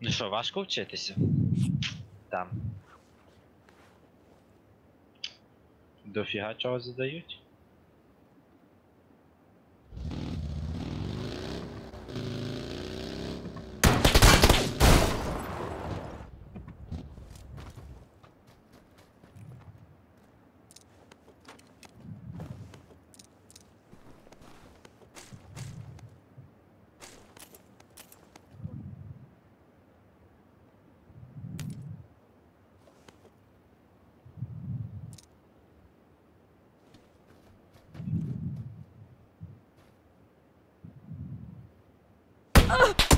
Ну що, важко вчитися? Там. Дофіга чого задають? Oh.